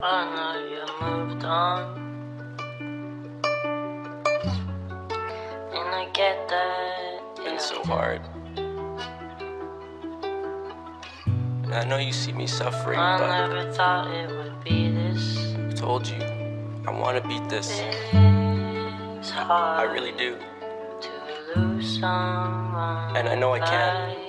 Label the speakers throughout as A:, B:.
A: I know you moved on. And I get that. yeah.
B: so hard. And I know you see me suffering, but
A: I
B: but
A: never thought it would be this.
B: I told you, I want to beat this.
A: It's hard.
B: I really do.
A: to lose someone.
B: And I know I can.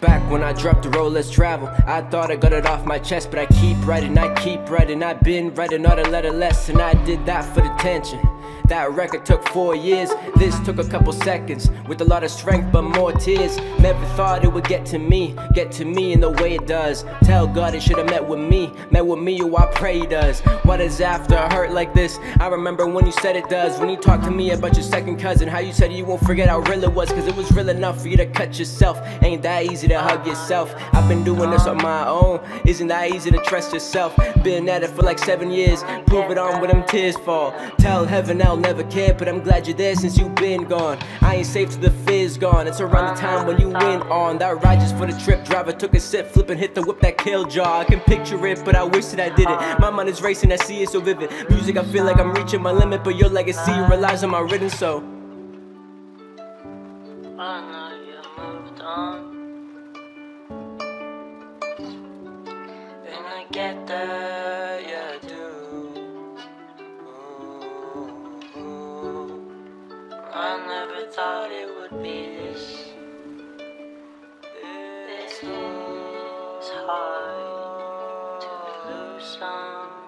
C: Back when I dropped the roll, let's travel. I thought I got it off my chest, but I keep writing, I keep writing. I've been writing all the letter less, and I did that for the tension. That record took four years, this took a couple seconds. With a lot of strength, but more tears. Never thought it would get to me, get to me in the way it does. Tell God it should've met with me, met with me, who I pray does. Why does after hurt like this? I remember when you said it does. When you talked to me about your second cousin, how you said you won't forget how real it was, cause it was real enough for you to cut yourself. Ain't that easy to hug yourself? I've been doing this on my own. Isn't that easy to trust yourself? Been at it for like seven years. Prove it on where them tears fall. Tell heaven I'll never care, but I'm glad you're there since you've been gone. I ain't safe till the fear's gone. It's around the time when you went on. That ride just for the trip. Driver took a sip, flip and hit the whip that killed jaw. I can picture it, but I wish that I did it. My mind is racing, I see it so vivid. Music, I feel like I'm reaching my limit, but your legacy relies on my written so.
A: I know you moved on. I get that. I never thought it would be this.
C: This is
A: hard to lose some.